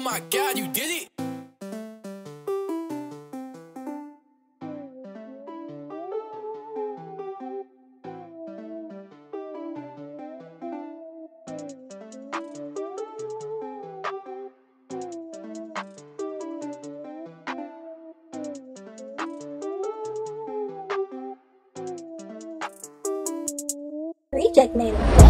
Oh my god, you did it! Reject Native.